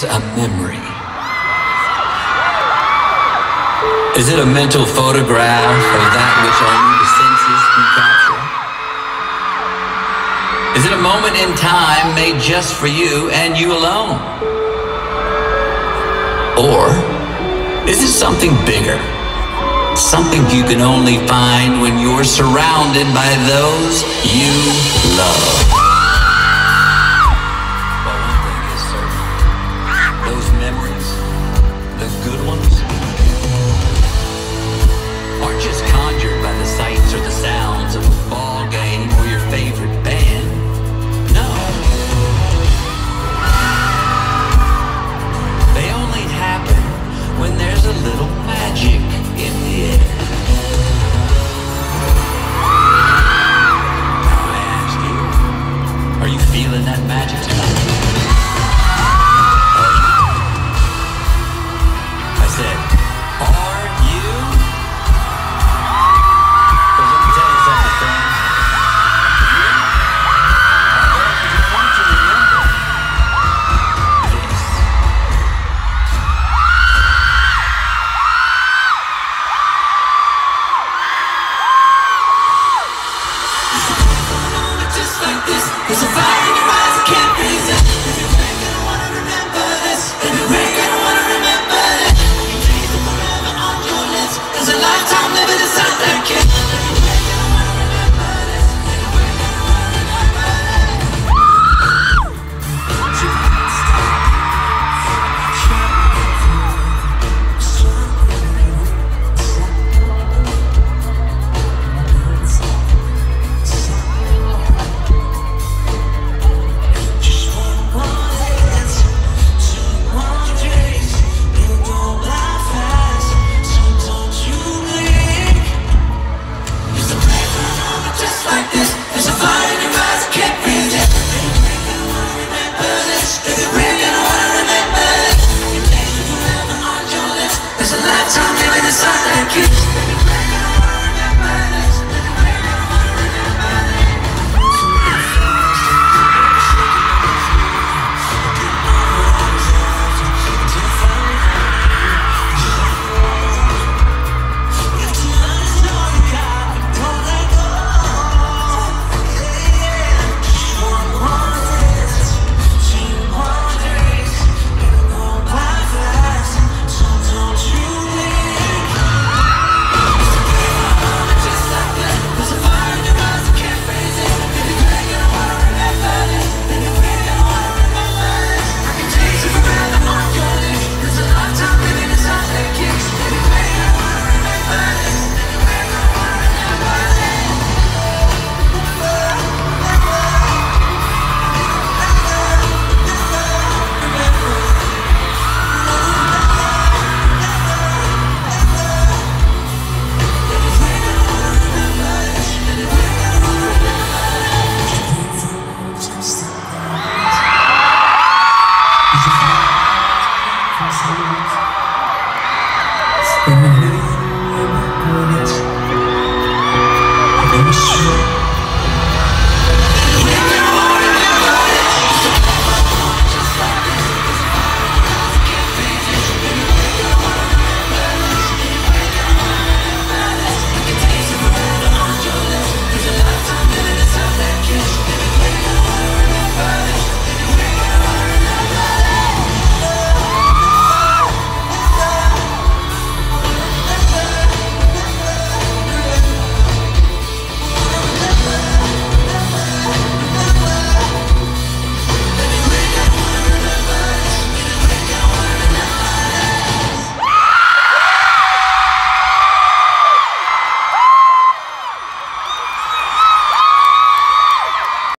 is a memory? Is it a mental photograph of that which only the senses can capture? Is it a moment in time made just for you and you alone? Or is it something bigger? Something you can only find when you're surrounded by those you love. It's a lifetime living inside that kid. in the